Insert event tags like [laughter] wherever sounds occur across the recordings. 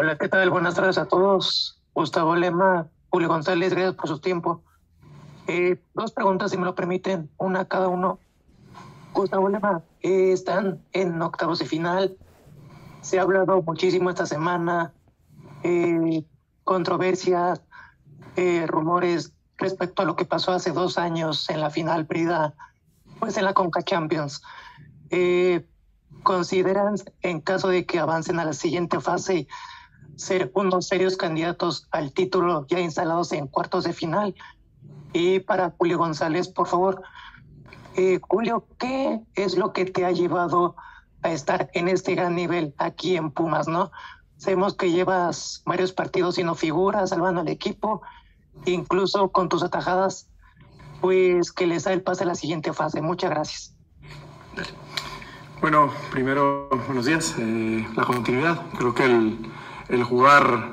Hola, ¿qué tal? Buenas tardes a todos. Gustavo Lema, Julio González, gracias por su tiempo. Eh, dos preguntas, si me lo permiten, una cada uno. Gustavo Lema, eh, están en octavos de final. Se ha hablado muchísimo esta semana. Eh, controversias, eh, rumores respecto a lo que pasó hace dos años en la final Prida, pues en la Conca Champions. Eh, ¿Consideran, en caso de que avancen a la siguiente fase, ser unos serios candidatos al título ya instalados en cuartos de final? Y para Julio González, por favor, eh, Julio, ¿qué es lo que te ha llevado a estar en este gran nivel aquí en Pumas, no? Sabemos que llevas varios partidos y no figuras, salvando al equipo, incluso con tus atajadas, pues que les da el pase a la siguiente fase. Muchas gracias. Bueno, primero, buenos días. Eh, la continuidad. Creo que el, el, jugar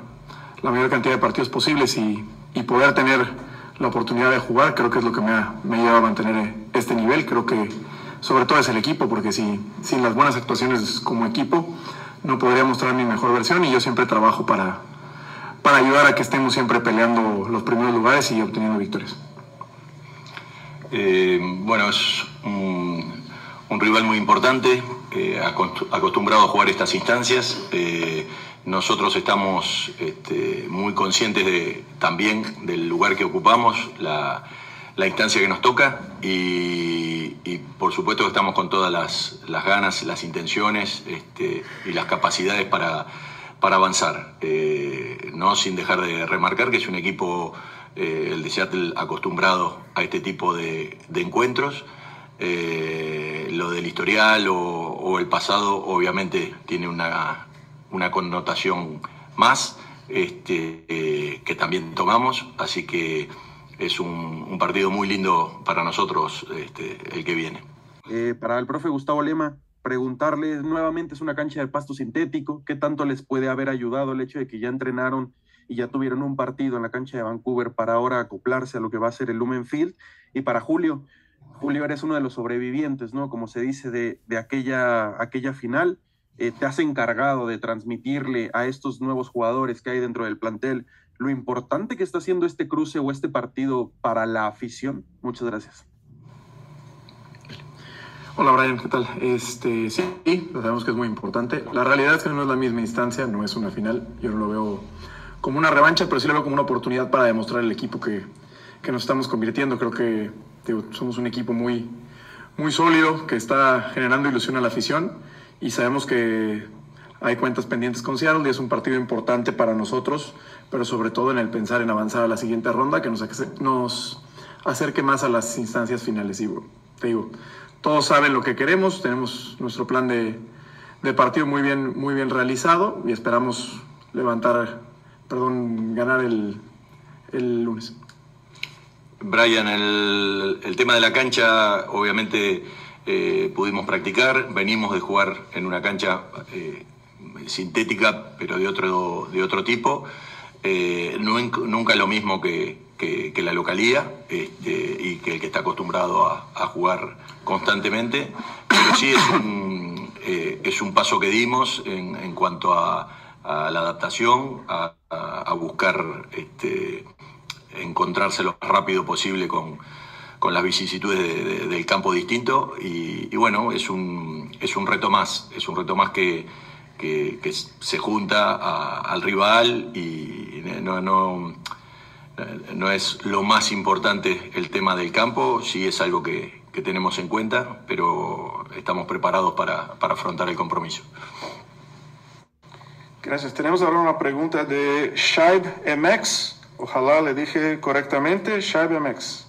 la mayor cantidad de partidos posibles y, y, poder tener la oportunidad de jugar, creo que es lo que me ha, me llevado a mantener este nivel. Creo que sobre todo es el equipo, porque si, sin las buenas actuaciones como equipo, no podría mostrar mi mejor versión y yo siempre trabajo para, para ayudar a que estemos siempre peleando los primeros lugares y obteniendo victorias. Eh, bueno, es un, un, rival muy importante, eh, acostumbrado a jugar estas instancias. Eh, nosotros estamos este, muy conscientes de, también del lugar que ocupamos, la, instancia que nos toca y, por supuesto que estamos con todas las, ganas, las intenciones este, y las capacidades para, para avanzar. Eh, no sin dejar de remarcar que es un equipo, eh, el de Seattle, acostumbrado a este tipo de, encuentros. Eh, lo del historial o, el pasado obviamente tiene una, una connotación más este, que también tomamos, así que es un, un partido muy lindo para nosotros este, el que viene. Eh, para el profe Gustavo Lema, preguntarle nuevamente, es una cancha de pasto sintético, ¿qué tanto les puede haber ayudado el hecho de que ya entrenaron y ya tuvieron un partido en la cancha de Vancouver para ahora acoplarse a lo que va a ser el Lumen Field? Y para Julio, Julio eres uno de los sobrevivientes, ¿no? Como se dice, de, de aquella, aquella final. Eh, te has encargado de transmitirle a estos nuevos jugadores que hay dentro del plantel lo importante que está haciendo este cruce o este partido para la afición? Muchas gracias. Hola Brian, ¿qué tal? Este, sí, sabemos que es muy importante. La realidad es que no es la misma instancia, no es una final. Yo no lo veo como una revancha, pero sí lo veo como una oportunidad para demostrar el equipo que, que nos estamos convirtiendo. Creo que somos un equipo muy, muy sólido, que está generando ilusión a la afición y sabemos que hay cuentas pendientes con Seattle y es un partido importante para nosotros, pero sobre todo en el pensar en avanzar a la siguiente ronda que nos, nos acerque más a las instancias finales. Y te digo, todos saben lo que queremos, tenemos nuestro plan de, de partido muy bien, muy bien realizado y esperamos levantar, perdón, ganar el, el lunes. Brian, el, el, tema de la cancha, obviamente eh, pudimos practicar, venimos de jugar en una cancha eh, sintética, pero de otro, de otro tipo. Eh, nunca lo mismo que, que, la localía este, y que el que está acostumbrado a, jugar constantemente. Pero sí es un, es un paso que dimos en, cuanto a, la adaptación, a, a buscar este, encontrarse lo más rápido posible con, con las vicisitudes de, de, del campo distinto. Y, bueno, es un, es un reto más, es un reto más que que, que se junta a, al rival y no, no, no, es lo más importante el tema del campo, sí es algo que, que tenemos en cuenta, pero estamos preparados para, para, afrontar el compromiso. Gracias. Tenemos ahora una pregunta de Shaib MX. Ojalá le dije correctamente, Shaib MX.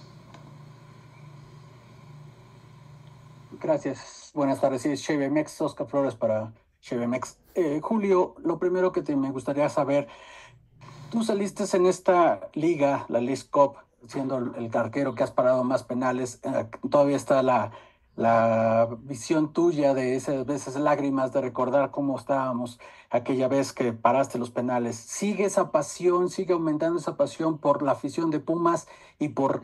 Gracias. Buenas tardes. Sí, Shaib MX, Oscar Flores para Chevemex. Eh, Julio, lo primero que te, me gustaría saber, tú saliste en esta liga, la League Cup, siendo el, el arquero que has parado más penales, eh, todavía está la, la visión tuya de esas veces lágrimas de recordar cómo estábamos aquella vez que paraste los penales. ¿Sigue esa pasión, sigue aumentando esa pasión por la afición de Pumas y por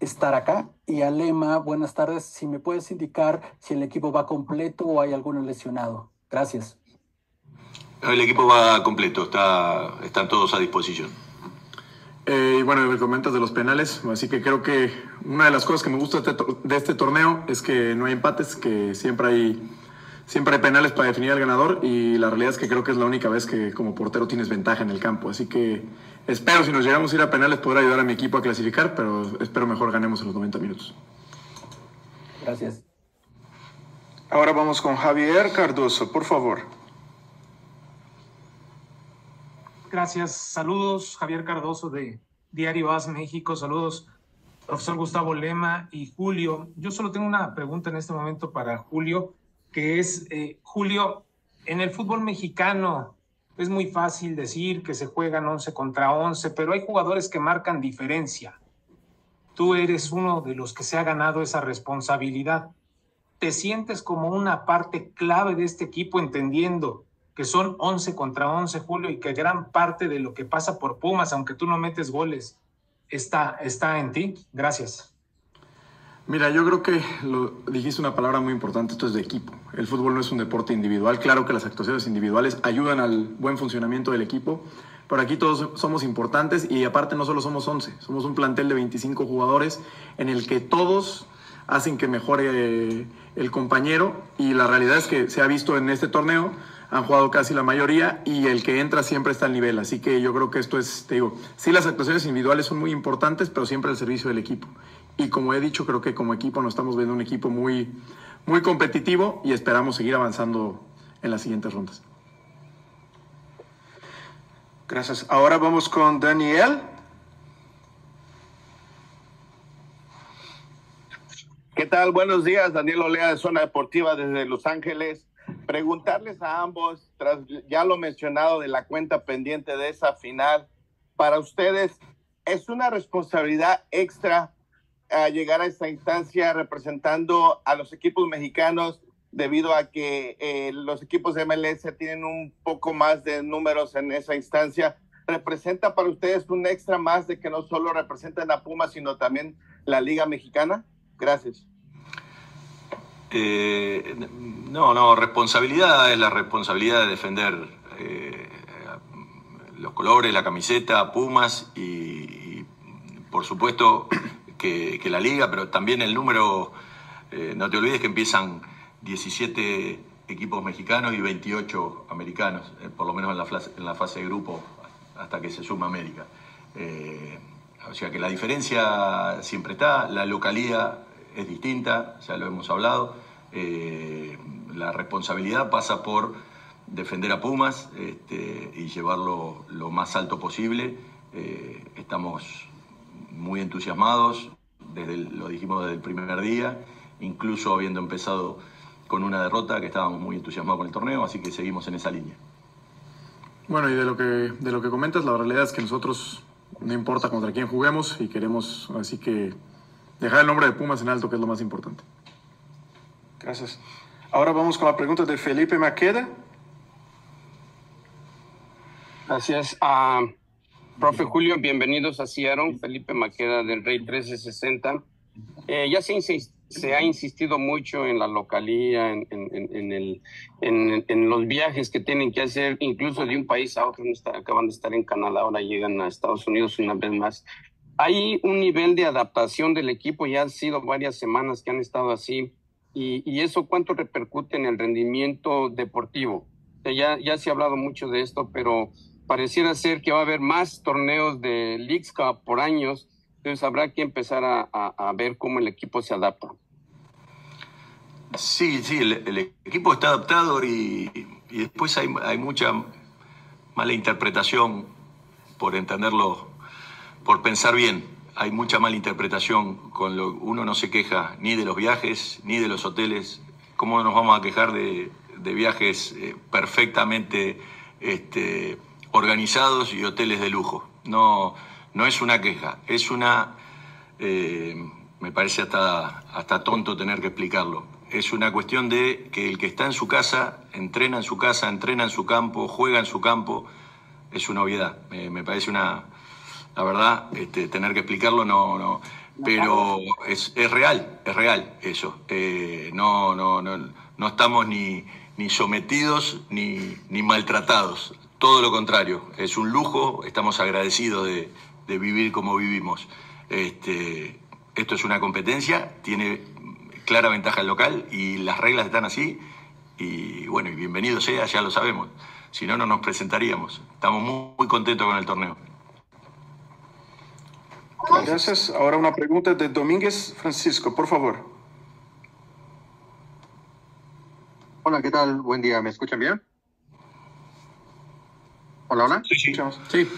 estar acá? Y Alema, buenas tardes, si me puedes indicar si el equipo va completo o hay alguno lesionado. Gracias. El equipo va completo, está, están todos a disposición. Eh, y bueno, me comentas de los penales, así que creo que una de las cosas que me gusta de este, de este torneo es que no hay empates, que siempre hay, siempre hay penales para definir al ganador y la realidad es que creo que es la única vez que como portero tienes ventaja en el campo, así que espero si nos llegamos a ir a penales poder ayudar a mi equipo a clasificar, pero espero mejor ganemos en los 90 minutos. Gracias. Ahora vamos con Javier Cardoso, por favor. Gracias. Saludos, Javier Cardoso de Diario AS México. Saludos, profesor Gustavo Lema y Julio. Yo solo tengo una pregunta en este momento para Julio, que es, eh, Julio, en el fútbol mexicano es muy fácil decir que se juegan 11 contra 11, pero hay jugadores que marcan diferencia. Tú eres uno de los que se ha ganado esa responsabilidad. ¿Te sientes como una parte clave de este equipo entendiendo que son 11 contra 11, Julio, y que gran parte de lo que pasa por Pumas, aunque tú no metes goles, está, está en ti. Gracias. Mira, yo creo que lo, dijiste una palabra muy importante, esto es de equipo. El fútbol no es un deporte individual, claro que las actuaciones individuales ayudan al buen funcionamiento del equipo, pero aquí todos somos importantes y aparte no solo somos 11, somos un plantel de 25 jugadores en el que todos hacen que mejore el compañero y la realidad es que se ha visto en este torneo han jugado casi la mayoría y el que entra siempre está al nivel. Así que yo creo que esto es, te digo, sí las actuaciones individuales son muy importantes, pero siempre al servicio del equipo. Y como he dicho, creo que como equipo nos estamos viendo un equipo muy, muy competitivo y esperamos seguir avanzando en las siguientes rondas. Gracias. Ahora vamos con Daniel. ¿Qué tal? Buenos días, Daniel Olea de Zona Deportiva desde Los Ángeles preguntarles a ambos, tras ya lo mencionado de la cuenta pendiente de esa final, para ustedes, ¿es una responsabilidad extra a llegar a esta instancia representando a los equipos mexicanos debido a que eh, los equipos de MLS tienen un poco más de números en esa instancia? ¿Representa para ustedes un extra más de que no solo representan a Pumas, sino también la Liga Mexicana? Gracias. Eh, no, no, responsabilidad es la responsabilidad de defender eh, los colores, la camiseta, Pumas y, por supuesto que, la liga, pero también el número, eh, no te olvides que empiezan 17 equipos mexicanos y 28 americanos, por lo menos en la, fase, en la fase de grupo hasta que se suma América. o sea que la diferencia siempre está, la localidad es distinta, ya lo hemos hablado. Eh, la responsabilidad pasa por defender a Pumas este, y llevarlo lo más alto posible. Eh, estamos muy entusiasmados, desde lo dijimos desde el primer día, incluso habiendo empezado con una derrota, que estábamos muy entusiasmados con el torneo, así que seguimos en esa línea. Bueno, y de lo que, de lo que comentas, la realidad es que nosotros no importa contra quién juguemos y queremos así que dejar el nombre de Pumas en alto, que es lo más importante. Gracias. Ahora vamos con la pregunta de Felipe Maqueda. Gracias. a profe Julio, bienvenidos a Seattle. Felipe Maqueda del Rey 1360. Eh, ya se, se, ha insistido mucho en la localía, en, en, el, en, los viajes que tienen que hacer, incluso de un país a otro. acaban de estar en Canadá, ahora llegan a Estados Unidos una vez más. Hay un nivel de adaptación del equipo, ya han sido varias semanas que han estado así. ¿Y, eso cuánto repercute en el rendimiento deportivo? Ya, ya se ha hablado mucho de esto, pero pareciera ser que va a haber más torneos de Leagues Cup por años, entonces habrá que empezar a, ver cómo el equipo se adapta. Sí, sí, el, equipo está adaptado y, después hay, mucha mala interpretación por entenderlo por pensar bien. Hay mucha mala interpretación, con lo uno no se queja ni de los viajes, ni de los hoteles. ¿Cómo nos vamos a quejar de, viajes eh, perfectamente este, organizados y hoteles de lujo? No, no es una queja, es una... Eh, me parece hasta, hasta tonto tener que explicarlo. Es una cuestión de que el que está en su casa, entrena en su casa, entrena en su campo, juega en su campo, es una obviedad. me parece una, la verdad, este, tener que explicarlo no, no. Pero es, es real, es real eso. Eh, no, no, no, no estamos ni, ni sometidos ni, ni maltratados. Todo lo contrario, es un lujo, estamos agradecidos de, de vivir como vivimos. Este, esto es una competencia, tiene clara ventaja el local y las reglas están así. Y bueno, y bienvenido sea, ya lo sabemos. Si no, no nos presentaríamos. Estamos muy, muy contentos con el torneo. Gracias. Ahora una pregunta de Domínguez Francisco, por favor. Hola, ¿qué tal? Buen día. ¿Me escuchan bien? Hola, hola. Sí, sí. Sí.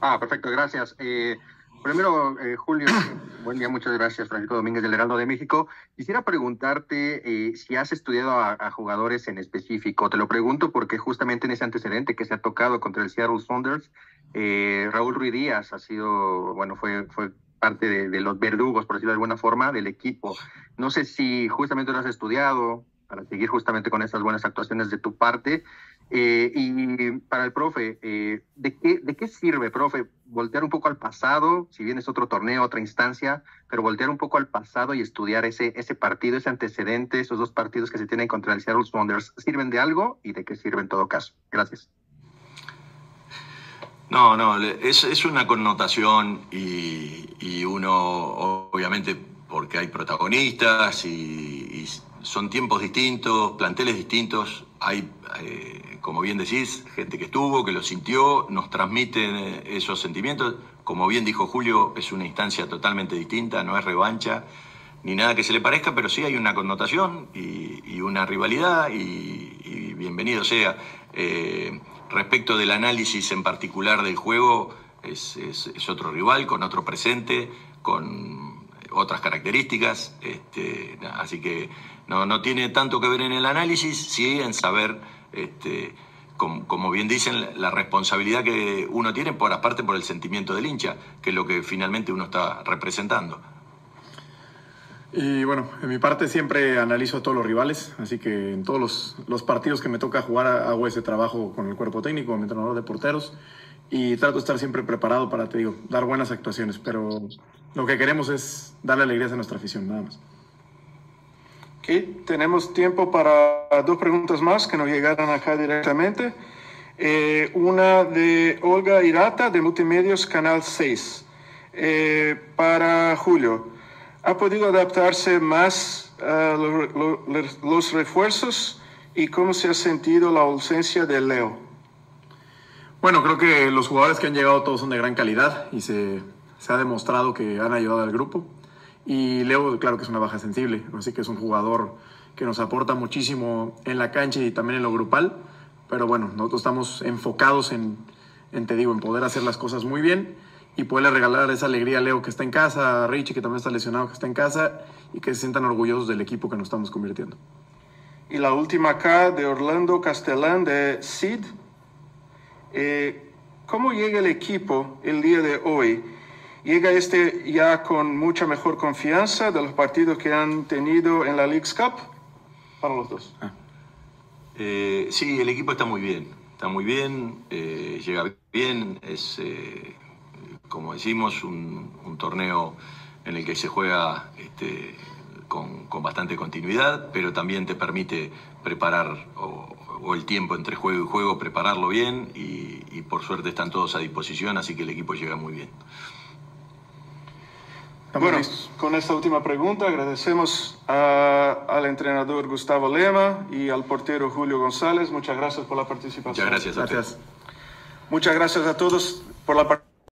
Ah, perfecto, gracias. Eh, primero, eh, Julio, [coughs] buen día, muchas gracias, Francisco Domínguez del Heraldo de México. Quisiera preguntarte eh, si has estudiado a, jugadores en específico. Te lo pregunto porque justamente en ese antecedente que se ha tocado contra el Seattle Sounders, eh, Raúl Ruiz Díaz ha sido, bueno, fue, fue parte de, los verdugos, por decirlo de alguna forma, del equipo. No sé si justamente lo has estudiado para seguir justamente con estas buenas actuaciones de tu parte. Eh, y para el profe, eh, ¿de, qué, ¿de qué sirve, profe, voltear un poco al pasado, si bien es otro torneo, otra instancia, pero voltear un poco al pasado y estudiar ese, ese partido, ese antecedente, esos dos partidos que se tienen contra el Seattle Sounders, ¿sirven de algo y de qué sirve en todo caso? Gracias. No, no, es, es una connotación y, y, uno, obviamente, porque hay protagonistas y, y son tiempos distintos, planteles distintos, hay, eh, como bien decís, gente que estuvo, que lo sintió, nos transmiten esos sentimientos. Como bien dijo Julio, es una instancia totalmente distinta, no es revancha ni nada que se le parezca, pero sí hay una connotación y, una rivalidad y, y, bienvenido sea. Eh, respecto del análisis en particular del juego, es, otro rival con otro presente, con otras características, este, así que no, no tiene tanto que ver en el análisis, sí en saber, este, como, como, bien dicen, la responsabilidad que uno tiene, por aparte por el sentimiento del hincha, que es lo que finalmente uno está representando. Y bueno, en mi parte siempre analizo a todos los rivales, así que en todos los, los partidos que me toca jugar hago ese trabajo con el cuerpo técnico, mi entrenador de porteros, y trato de estar siempre preparado para, te digo, dar buenas actuaciones, pero lo que queremos es darle alegrías a nuestra afición, nada más. Ok, tenemos tiempo para dos preguntas más que nos llegaron acá directamente. Eh, una de Olga Irata de Multimedios Canal 6. Eh, para Julio, ¿ha podido adaptarse más a lo, lo, los refuerzos y cómo se ha sentido la ausencia de Leo? Bueno, creo que los jugadores que han llegado todos son de gran calidad y se, se ha demostrado que han ayudado al grupo. Y Leo, claro que es una baja sensible, así que es un jugador que nos aporta muchísimo en la cancha y también en lo grupal. Pero bueno, nosotros estamos enfocados en, en, te digo, en poder hacer las cosas muy bien y poderle regalar esa alegría a Leo que está en casa, a Richie que también está lesionado que está en casa y que se sientan orgullosos del equipo que nos estamos convirtiendo. Y la última acá de Orlando Castellán de Sid. Eh, ¿Cómo llega el equipo el día de hoy? llega este ya con mucha mejor confianza de los partidos que han tenido en la League's Cup para los dos. Ah. Eh, sí, el equipo está muy bien, está muy bien, eh, llega bien, es, como decimos, un, un, torneo en el que se juega este, con, con, bastante continuidad, pero también te permite preparar o, o, el tiempo entre juego y juego, prepararlo bien y, y por suerte están todos a disposición, así que el equipo llega muy bien. Bueno, con esta última pregunta agradecemos a, al entrenador Gustavo Lema y al portero Julio González. Muchas gracias por la participación. Muchas gracias. A gracias. Muchas gracias a todos por la participación.